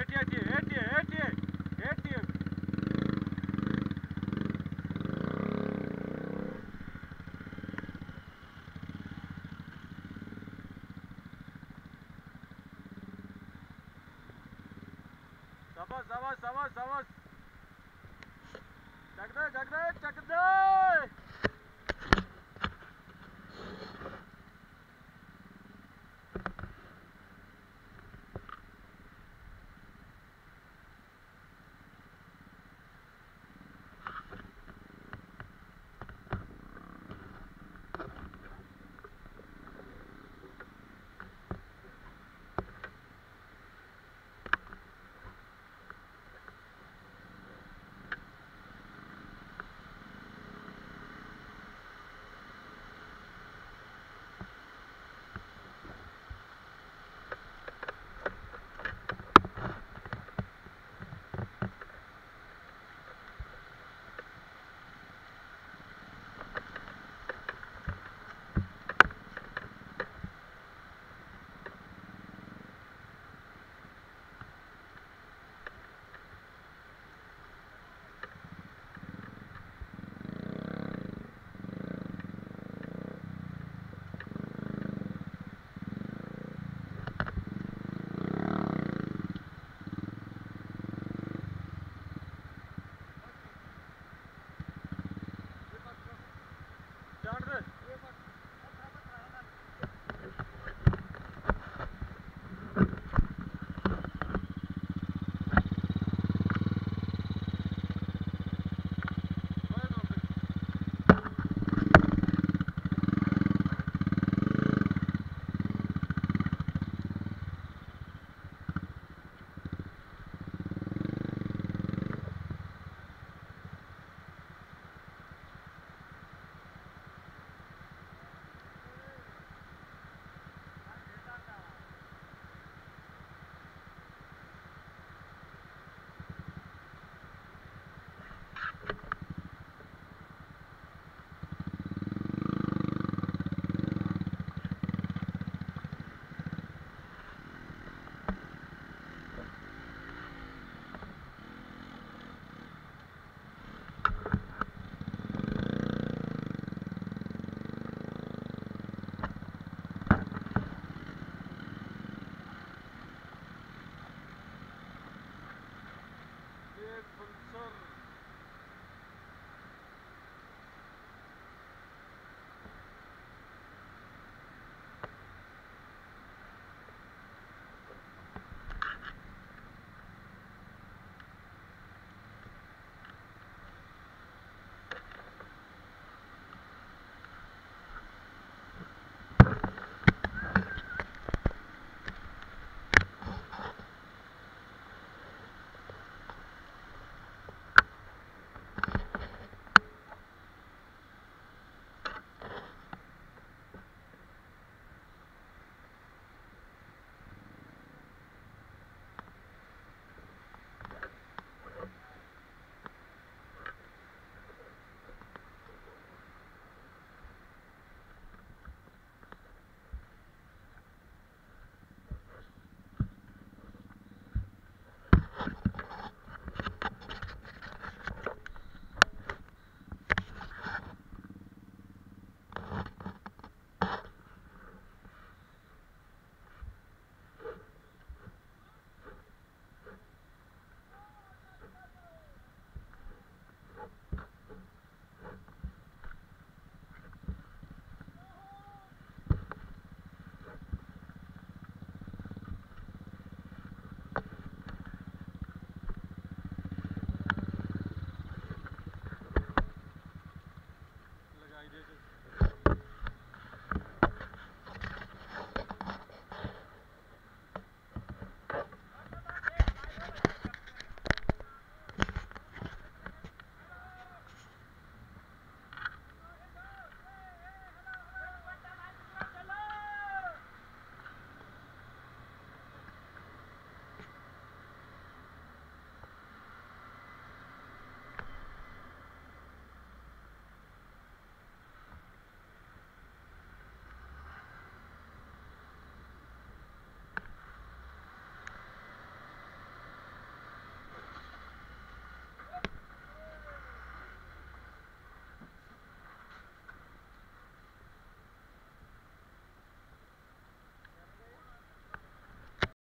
ఏటి ఏటి ఏటి ఏటి సబాస్ సబాస్ సబాస్ సబాస్ జగదే జగదే జగదే